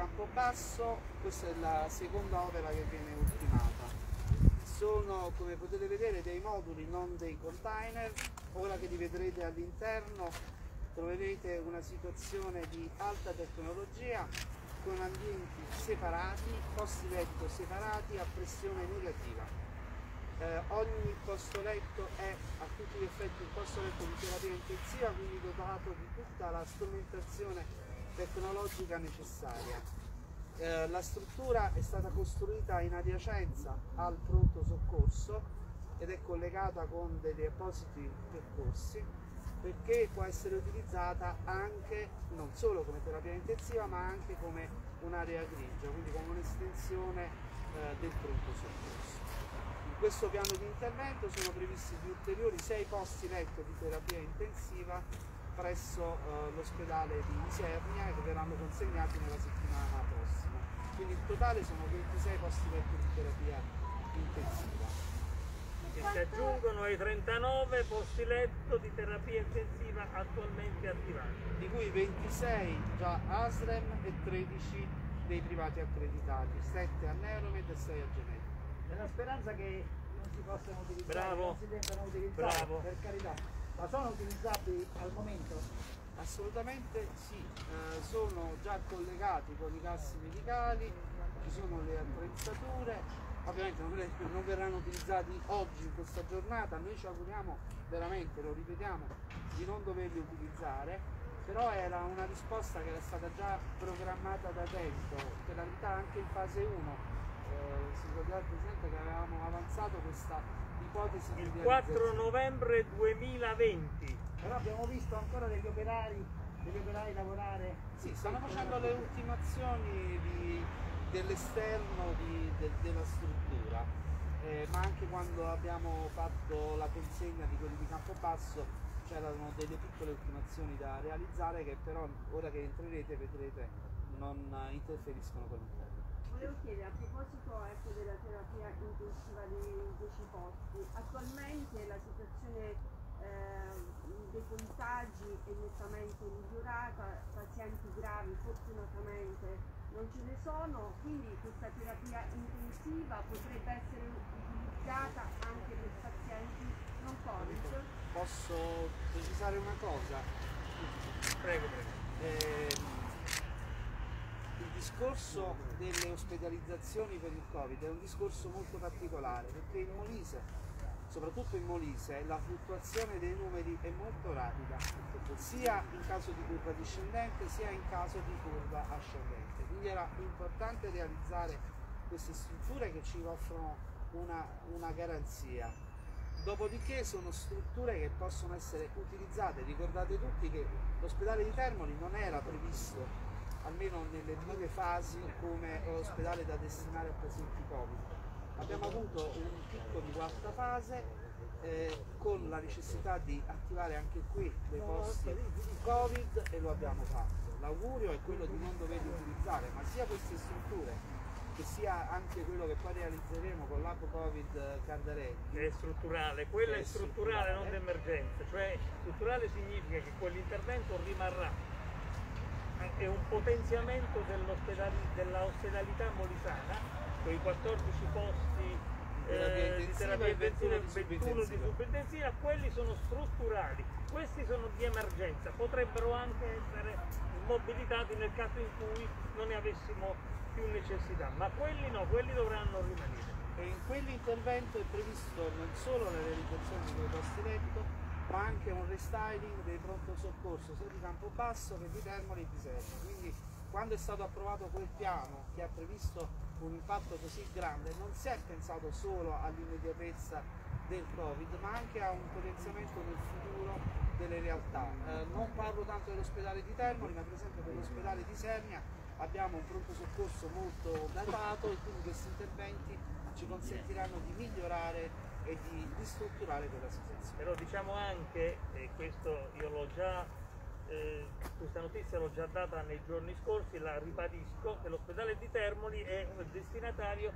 Campobasso, questa è la seconda opera che viene ultimata. Sono, come potete vedere, dei moduli, non dei container. Ora che li vedrete all'interno troverete una situazione di alta tecnologia con ambienti separati, posti letto separati a pressione negativa. Eh, ogni posto letto è a tutti gli effetti un posto letto di terapia intensiva, quindi dotato di tutta la strumentazione tecnologica necessaria. Eh, la struttura è stata costruita in adiacenza al pronto soccorso ed è collegata con degli appositi percorsi perché può essere utilizzata anche non solo come terapia intensiva ma anche come un'area grigia, quindi come un'estensione eh, del pronto soccorso. In questo piano di intervento sono previsti di ulteriori sei posti letto di terapia intensiva presso eh, l'ospedale di Isernia che verranno consegnati nella settimana prossima. Quindi in totale sono 26 posti letto di terapia intensiva che si aggiungono ai 39 posti letto di terapia intensiva attualmente attivati. Di cui 26 già ASREM e 13 dei privati accreditati, 7 a Neuromed e 6 a Genetica. Nella speranza che non si possano utilizzare, Bravo. non si debbano utilizzare, Bravo. per carità, ma sono utilizzabili al momento? Assolutamente sì, eh, sono già collegati con i cassi medicali, ci sono le attrezzature, ovviamente non, non verranno utilizzati oggi in questa giornata, noi ci auguriamo veramente, lo ripetiamo, di non doverli utilizzare, però era una risposta che era stata già programmata da tempo, per la verità anche in fase 1, eh, si ricorderà il Presidente che avevamo avanzato questa Il realizzazione. 4 novembre 2020. Però abbiamo visto ancora degli operai, degli operai lavorare. Sì, stanno facendo le ultimazioni di- dell'esterno di- de- della struttura, eh, ma anche quando abbiamo fatto la consegna di quelli di Campobasso c'erano delle piccole ultimazioni da realizzare che però ora che entrerete vedrete non interferiscono con l'interno. Volevo chiedere a proposito ecco, della terapia intensiva dei 10 posti, attualmente la situazione eh, dei contagi è nettamente migliorata, pazienti gravi fortunatamente non ce ne sono, quindi questa terapia intensiva potrebbe essere utilizzata anche per pazienti non Covid. Posso precisare una cosa? Prego, prego. Il discorso delle ospedalizzazioni per il Covid è un discorso molto particolare perché in Molise, soprattutto in Molise, la fluttuazione dei numeri è molto rapida, sia in caso di curva discendente sia in caso di curva ascendente. Quindi era importante realizzare queste strutture che ci offrono una, una garanzia. Dopodiché sono strutture che possono essere utilizzate. Ricordate tutti che l'ospedale di Termoli non era previsto, almeno nelle prime fasi, come ospedale da destinare a pazienti Covid. Abbiamo avuto un picco di quarta fase eh, con la necessità di attivare anche qui dei posti Covid e lo abbiamo fatto. L'augurio è quello di non doverli utilizzare, ma sia queste strutture che sia anche quello che poi realizzeremo con l'App Covid Cardarelli Che è strutturale, quella è è strutturale, non strutturale. d'emergenza, cioè strutturale significa che quell'intervento rimarrà, è un potenziamento dell'ospedali- della ospedalità molisana, quei 14 posti eh, di terapia 21 intensiva e 21 di subintensiva, quelli sono strutturali, questi sono di emergenza, potrebbero anche essere mobilitati nel caso in cui non ne avessimo più necessità, ma quelli no, quelli dovranno rimanere. E in quell'intervento è previsto non solo la realizzazione di quei posti letto, ma anche un restyling dei pronto soccorso sia di Campobasso che di Termoli e di Serra. Quindi quando è stato approvato quel piano che ha previsto un impatto così grande non si è pensato solo all'immediatezza del Covid, ma anche a un potenziamento nel futuro delle realtà. Eh, non parlo tanto dell'ospedale di Termoli, ma per esempio per l'ospedale di Sernia abbiamo un pronto soccorso molto datato e quindi questi interventi ci consentiranno di migliorare e di ristrutturare quella situazione. Però diciamo anche, e questo io l'ho già, eh, questa notizia l'ho già data nei giorni scorsi, la ribadisco, che l'ospedale di Termoli è destinatario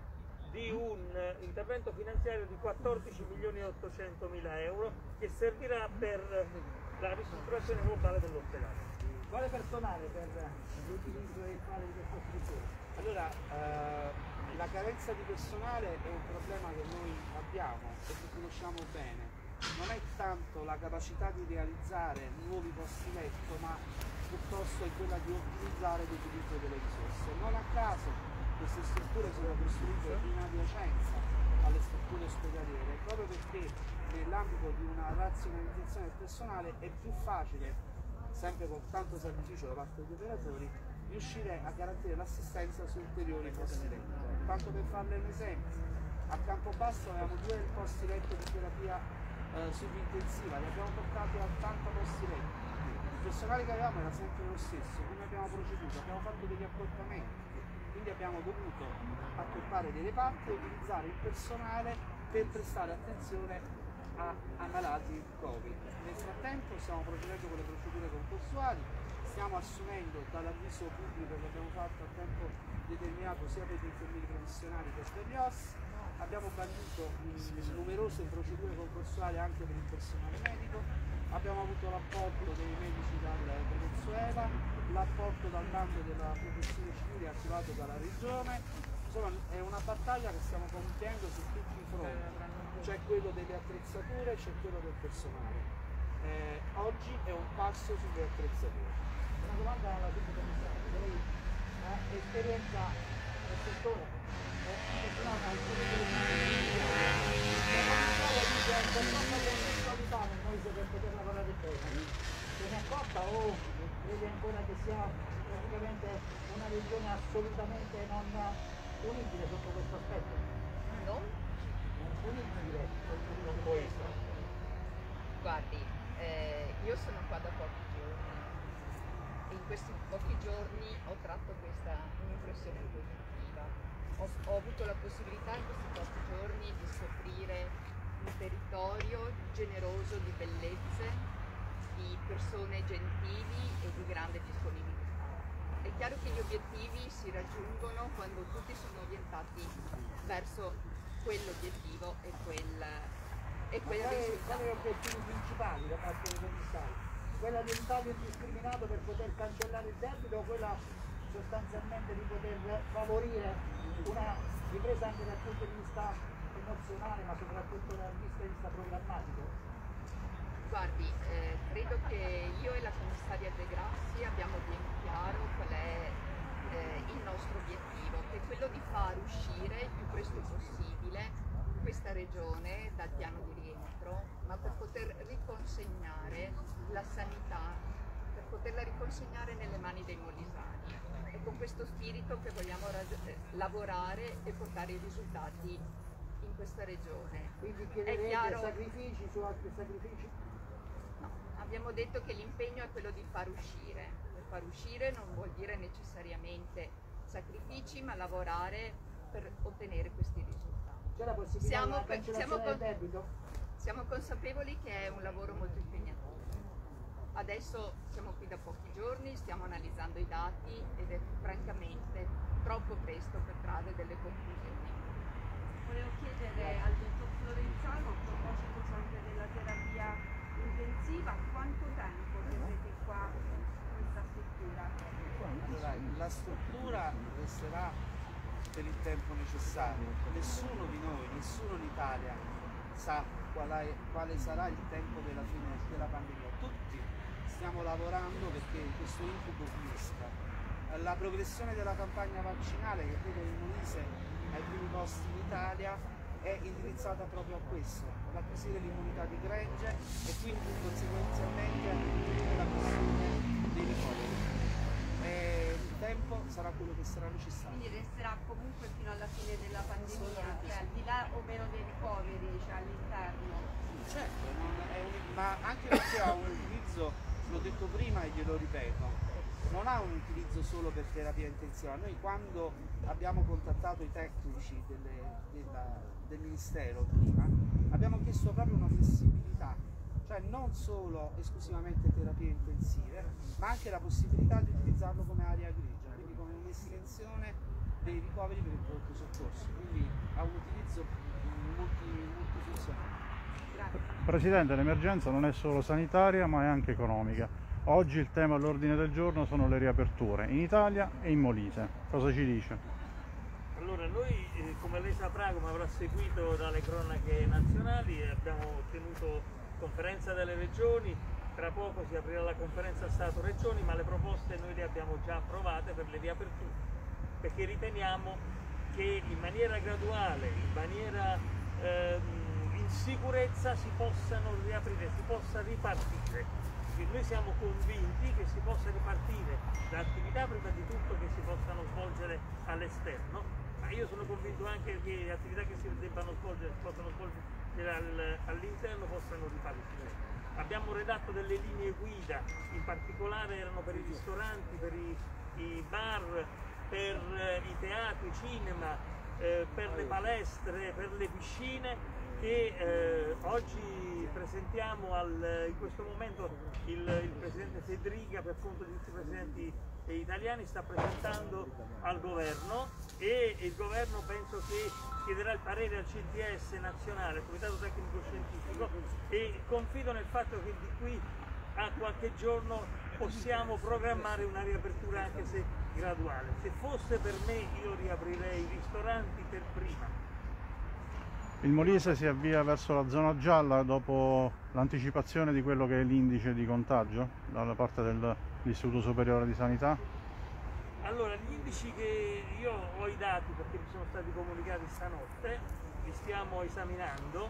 di un intervento finanziario di 14 milioni e 800 mila euro che servirà per la ristrutturazione globale dell'ospedale. Quale personale per l'utilizzo e fare di questo Allora, eh, la carenza di personale è un problema che noi abbiamo e che conosciamo bene. Non è tanto la capacità di realizzare nuovi posti letto, ma piuttosto è quella di ottimizzare l'utilizzo delle risorse. Non a caso queste strutture sono costruite in adiacenza alle strutture ospedaliere, proprio perché nell'ambito di una razionalizzazione del personale è più facile, sempre con tanto sacrificio da parte degli operatori, riuscire a garantire l'assistenza su ulteriori posti letto. Tanto per farle un esempio, a Campobasso avevamo due posti letto di terapia eh, subintensiva, li abbiamo portati a 80 posti letto. Il personale che avevamo era sempre lo stesso, come abbiamo proceduto? Abbiamo fatto degli accorpamenti, quindi abbiamo dovuto accorpare dei reparti e utilizzare il personale per prestare attenzione a, a malati Covid. Nel frattempo stiamo procedendo con le procedure concorsuali, stiamo assumendo dall'avviso pubblico che abbiamo fatto a tempo determinato sia per gli infermieri professionali che per gli OS, abbiamo bandito mh, numerose procedure concorsuali anche per il personale medico, abbiamo avuto l'apporto dei medici dal Venezuela, l'apporto dal bando della protezione civile attivato dalla regione, insomma è una battaglia che stiamo compiendo su tutti i fronti, c'è quello delle attrezzature, c'è quello del personale. Eh, oggi è un passo sulle attrezzature. Una domanda alla subcommissaria, lei ha esperienza nel settore, è appassionata al settore che per poter lavorare bene. Se ne è accorta o crede ancora che sia praticamente una regione assolutamente non unibile sotto questo aspetto? Non? Non unibile, non può essere. Guardi, eh, io sono qua da e in questi pochi giorni ho tratto questa impressione positiva. Ho, ho avuto la possibilità in questi pochi giorni di scoprire un territorio generoso di bellezze, di persone gentili e di grande disponibilità. È chiaro che gli obiettivi si raggiungono quando tutti sono orientati verso quell'obiettivo e quel, e quel Quali sono risultato. gli obiettivi principali da parte dei commissari? Quella di un taglio indiscriminato per poter cancellare il debito o quella sostanzialmente di poter favorire una ripresa anche dal punto di vista emozionale ma soprattutto dal punto di vista programmatico? Guardi, eh, credo che io e la commissaria De Grassi abbiamo ben chiaro qual è eh, il nostro obiettivo, che è quello di far uscire il più presto possibile questa regione dal piano di rientro, ma per poter riconsegnare la sanità, per poterla riconsegnare nelle mani dei molisani. È con questo spirito che vogliamo eh, lavorare e portare i risultati in questa regione. Quindi chiederete chiaro. sacrifici su altri sacrifici? No, abbiamo detto che l'impegno è quello di far uscire. Per far uscire non vuol dire necessariamente sacrifici, ma lavorare per ottenere questi risultati. C'è la possibilità Siamo di cancellazione siamo con- debito? Siamo consapevoli che è un lavoro molto impegnativo. Adesso siamo qui da pochi giorni, stiamo analizzando i dati ed è francamente troppo presto per trarre delle conclusioni. Volevo chiedere al dottor Florenzano, a proposito sempre della terapia intensiva, quanto tempo terrete qua questa struttura? Allora, la struttura resterà per il tempo necessario. Nessuno di noi, nessuno in Italia sa qual è- quale sarà il tempo della fine della pandemia. Tutti stiamo lavorando perché questo incubo finisca. La progressione della campagna vaccinale che vede il Molise ai primi posti in Italia è indirizzata proprio a questo, ad acquisire l'immunità di gregge e quindi conseguenzialmente a diminuire la questione dei ricoveri. Tempo sarà quello che sarà necessario. Quindi resterà comunque fino alla fine della pandemia, cioè al di là o meno dei ricoveri, cioè all'interno. Certo, non è un- ma anche perché ha un utilizzo, l'ho detto prima e glielo ripeto, non ha un utilizzo solo per terapia intensiva. Noi quando abbiamo contattato i tecnici delle- della- del Ministero prima, abbiamo chiesto proprio una flessibilità, cioè non solo esclusivamente terapie intensive, ma anche la possibilità di utilizzarlo come area grigia, un'estensione dei ricoveri per il pronto soccorso, quindi ha un utilizzo multi, multifunzionale. Grazie. Presidente, l'emergenza non è solo sanitaria ma è anche economica. Oggi il tema all'ordine del giorno sono le riaperture in Italia e in Molise. Cosa ci dice? Allora, noi eh, come lei saprà, come avrà seguito dalle cronache nazionali, abbiamo tenuto conferenza delle regioni, tra poco si aprirà la conferenza Stato-Regioni, ma le proposte noi le abbiamo già approvate per le riaperture, perché riteniamo che in maniera graduale, in maniera ehm, in sicurezza si possano riaprire, si possa ripartire. Quindi noi siamo convinti che si possa ripartire da attività prima di tutto che si possano svolgere all'esterno, ma io sono convinto anche che le attività che si debbano svolgere, si possano svolgere al- all'interno possano ripartire. Abbiamo redatto delle linee guida, in particolare erano per i ristoranti, per i, i bar, per eh, i teatri, cinema, eh, per le palestre, per le piscine che eh, oggi presentiamo al- in questo momento il, il Presidente Federica per conto di tutti i Presidenti italiani sta presentando al governo e il governo penso che chiederà il parere al CTS nazionale, al Comitato Tecnico Scientifico e confido nel fatto che di qui a qualche giorno possiamo programmare una riapertura anche se graduale. Se fosse per me io riaprirei i ristoranti per prima. Il Molise si avvia verso la zona gialla dopo l'anticipazione di quello che è l'indice di contagio dalla parte dell'Istituto Superiore di Sanità. Allora, gli indici che io ho i dati perché mi sono stati comunicati stanotte, li stiamo esaminando,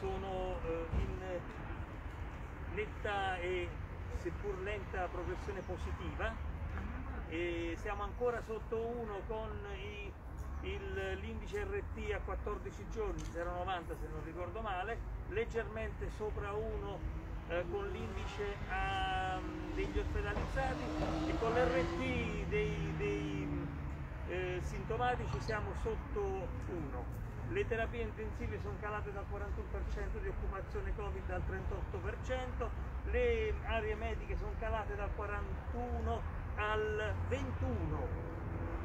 sono eh, in netta e seppur lenta progressione positiva e siamo ancora sotto 1 con i- l'indice RT a 14 giorni, 0,90 se non ricordo male, leggermente sopra 1 eh, con l'indice a- degli ospedalizzati. E con l'RT dei, dei, eh, sintomatici siamo sotto 1. Le terapie intensive sono calate dal 41% di occupazione Covid al 38%, le aree mediche sono calate dal 41 al 21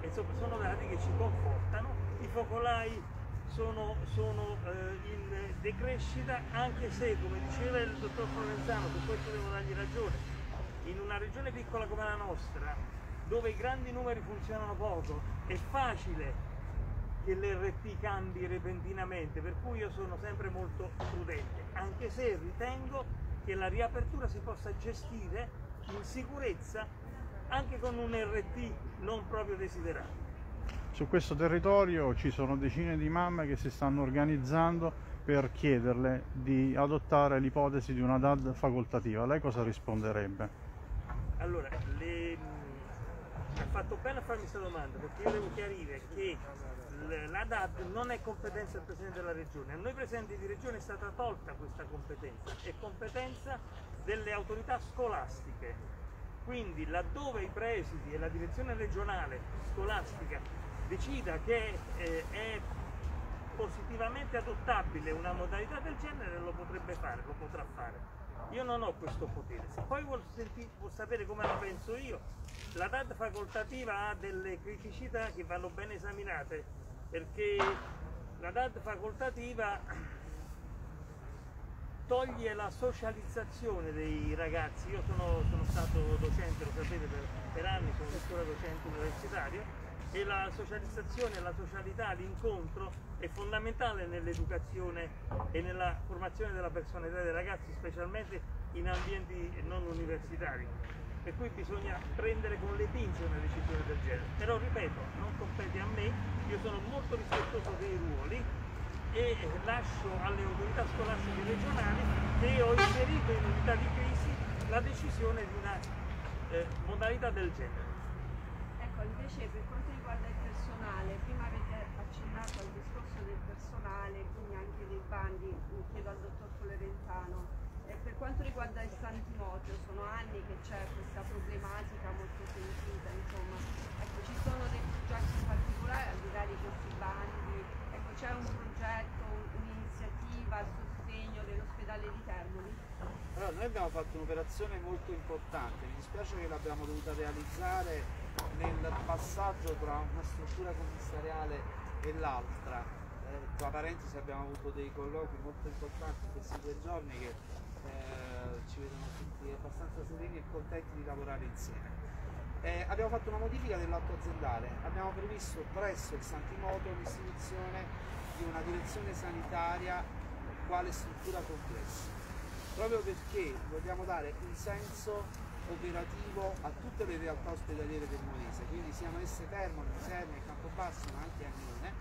insomma sono dati che ci confortano. I focolai sono, sono, eh, in decrescita anche se, come diceva il dottor Provenzano, su questo devo dargli ragione, in una regione piccola come la nostra, dove i grandi numeri funzionano poco, è facile che l'RT cambi repentinamente, per cui io sono sempre molto prudente, anche se ritengo che la riapertura si possa gestire in sicurezza anche con un RT non proprio desiderato. Su questo territorio ci sono decine di mamme che si stanno organizzando per chiederle di adottare l'ipotesi di una DAD facoltativa. Lei cosa risponderebbe? Allora, le- ha fatto bene a farmi questa domanda perché io devo chiarire che la DAD non è competenza del Presidente della Regione. A noi Presidenti di Regione è stata tolta questa competenza, è competenza delle autorità scolastiche. Quindi laddove i presidi e la direzione regionale scolastica decida che eh, è positivamente adottabile una modalità del genere lo potrebbe fare, lo potrà fare. Io non ho questo potere. Se poi vuol, senti- vuol sapere come la penso io, la DAD facoltativa ha delle criticità che vanno ben esaminate perché la DAD facoltativa toglie la socializzazione dei ragazzi. Io sono, sono stato docente, lo sapete, per, per anni, sono ancora docente universitario e la socializzazione, la socialità, l'incontro è fondamentale nell'educazione e nella formazione della personalità dei ragazzi, specialmente in ambienti non universitari. Per cui bisogna prendere con le pinze una decisione del genere. Però ripeto, non compete a me, io sono molto rispettoso dei ruoli e lascio alle autorità scolastiche regionali che ho inserito in unità di crisi la decisione di una eh, modalità del genere. Ecco, invece per quanto riguarda il personale, prima avete accennato al discorso del personale, quindi anche dei bandi, mi chiedo al dottor Colerentano, eh, per quanto riguarda il Sant'Imoteo, sono anni che c'è questa problematica molto sentita, insomma, ecco, ci sono dei progetti particolari al di là di questi bandi, ecco, c'è un progetto, un- un'iniziativa a sostegno dell'ospedale di Termoli? Allora, noi abbiamo fatto un'operazione molto importante, mi dispiace che l'abbiamo dovuta realizzare nel passaggio tra una struttura commissariale e l'altra. Eh, tra parentesi abbiamo avuto dei colloqui molto importanti in questi due giorni che eh, ci vedono tutti abbastanza sereni e contenti di lavorare insieme. Eh, abbiamo fatto una modifica dell'atto aziendale, abbiamo previsto presso il Santimoto l'istituzione di una direzione sanitaria quale struttura complessa, proprio perché vogliamo dare un senso operativo a tutte le realtà ospedaliere del Molise, quindi siano esse Termoli, Sernia, Campobasso ma anche Agnone,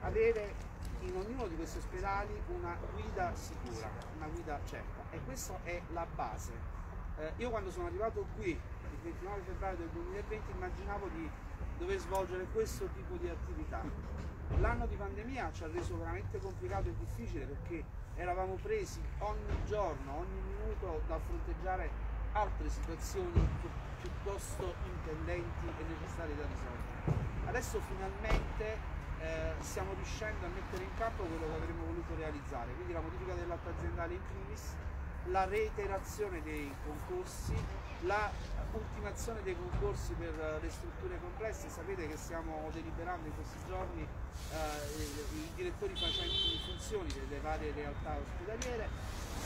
avere in ognuno di questi ospedali una guida sicura, una guida certa e questa è la base. Eh, io quando sono arrivato qui il 29 febbraio del 2020 immaginavo di dover svolgere questo tipo di attività. L'anno di pandemia ci ha reso veramente complicato e difficile perché eravamo presi ogni giorno, ogni minuto da fronteggiare altre situazioni piuttosto impendenti e necessarie da risolvere. Adesso finalmente eh, stiamo riuscendo a mettere in campo quello che avremmo voluto realizzare, quindi la modifica dell'atto aziendale in primis, la reiterazione dei concorsi, la ultimazione dei concorsi per le strutture complesse, sapete che stiamo deliberando in questi giorni eh, i, direttori facenti funzioni delle varie realtà ospedaliere,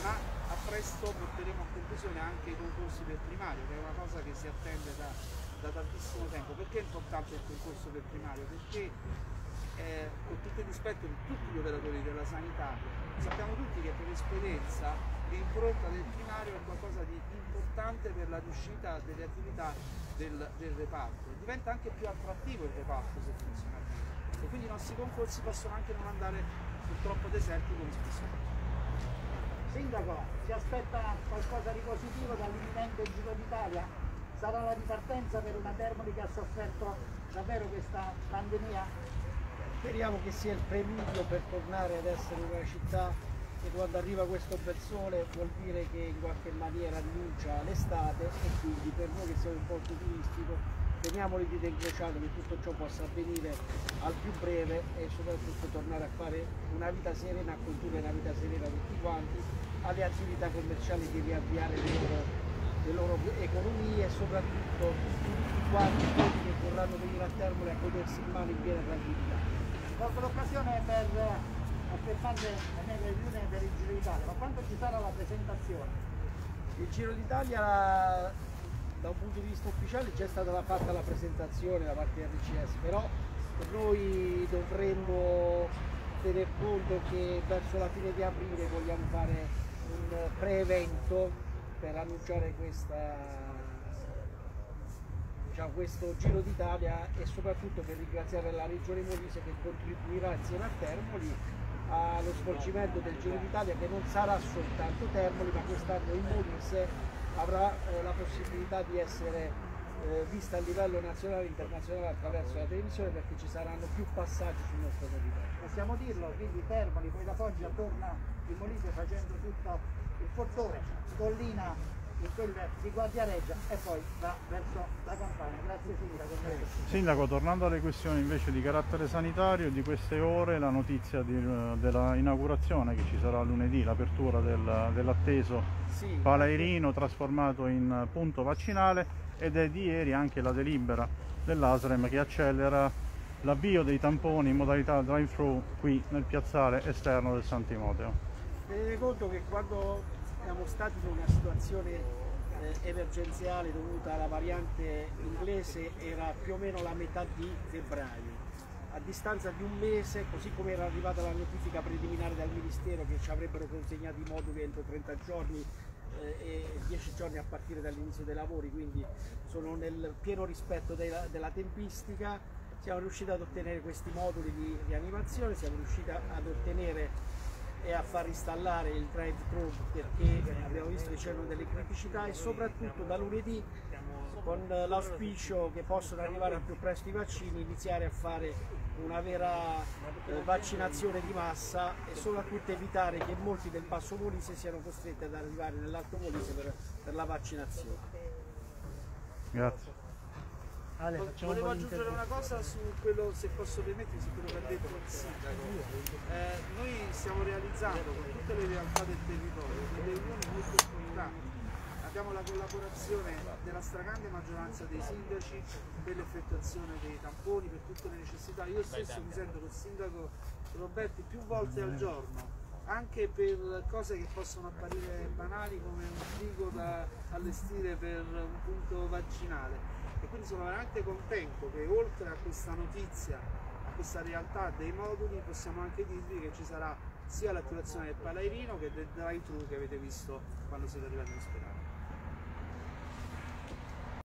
ma a presto porteremo a conclusione anche i concorsi per primario, che è una cosa che si attende da, da tantissimo tempo. Perché è importante il concorso per primario? Perché eh, con tutto il rispetto di tutti gli operatori della sanità, sappiamo tutti che per esperienza l'impronta del primario è qualcosa di importante per la riuscita delle attività del, del reparto. Diventa anche più attrattivo il reparto se funziona bene e quindi i nostri concorsi possono anche non andare purtroppo deserti come spesso. Sindaco, si aspetta qualcosa di positivo dall'imminente Giro d'Italia? Sarà la ripartenza per una Termoli che ha sofferto davvero questa pandemia? Speriamo che sia il preludio per tornare ad essere una città che quando arriva questo bel sole vuol dire che in qualche maniera annuncia l'estate e quindi per noi che siamo un porto turistico teniamo le dita incrociate che tutto ciò possa avvenire al più breve e soprattutto tornare a fare una vita serena, a condurre una vita serena tutti quanti, alle attività commerciali di riavviare le loro, le loro economie e soprattutto tutti quanti quelli che vorranno venire a Termoli a godersi in mano in piena tranquillità. Colgo l'occasione per affermare la mia revisione per il Giro d'Italia, ma quando ci sarà la presentazione? Il Giro d'Italia da un punto di vista ufficiale già è stata fatta la presentazione da parte RCS, però noi dovremmo tener conto che verso la fine di aprile vogliamo fare un pre-evento per annunciare questa, diciamo, questo Giro d'Italia e soprattutto per ringraziare la Regione Molise che contribuirà insieme a Termoli allo svolgimento del Giro d'Italia che non sarà soltanto Termoli ma quest'anno il Molise avrà eh, la possibilità di essere eh, vista a livello nazionale e internazionale attraverso la televisione perché ci saranno più passaggi sul nostro territorio. Possiamo dirlo, quindi Termoli, poi da Foggia torna in Molise facendo tutto il portone, scollina in quel di Guardiareggia e poi va verso la campagna. Grazie Sindaco. Sindaco, tornando alle questioni invece di carattere sanitario, di queste ore la notizia di, della inaugurazione che ci sarà lunedì, l'apertura del, dell'atteso Sì, Palairino trasformato in punto vaccinale ed è di ieri anche la delibera dell'ASREM che accelera l'avvio dei tamponi in modalità drive-thru qui nel piazzale esterno del San Timoteo. Tenete conto che quando siamo stati in una situazione eh, emergenziale dovuta alla variante inglese era più o meno la metà di febbraio. A distanza di un mese, così come era arrivata la notifica preliminare dal Ministero che ci avrebbero consegnato i moduli entro 30 giorni eh, e 10 giorni a partire dall'inizio dei lavori, quindi sono nel pieno rispetto della, della tempistica, siamo riusciti ad ottenere questi moduli di rianimazione, siamo riusciti ad ottenere e a far installare il drive thru perché abbiamo visto che c'erano delle criticità e soprattutto da lunedì con l'auspicio che possano arrivare al più presto i vaccini iniziare a fare una vera eh, vaccinazione di massa e soprattutto evitare che molti del basso Molise siano costretti ad arrivare nell'alto Molise per, per la vaccinazione. Grazie. Ale, un Volevo di aggiungere una cosa su quello, se posso permettere, su quello che ha detto il sindaco. Eh, noi stiamo realizzando con tutte le realtà del territorio delle riunioni molto importanti. Abbiamo la collaborazione della stragrande maggioranza dei sindaci per l'effettuazione dei tamponi, per tutte le necessità. Io stesso mi sento col sindaco Roberti più volte al giorno anche per cose che possono apparire banali come un frigo da allestire per un punto vaccinale quindi sono veramente contento che oltre a questa notizia, a questa realtà dei moduli possiamo anche dirvi che ci sarà sia l'attivazione del palairino che del drive-thru che avete visto quando siete arrivati in ospedale.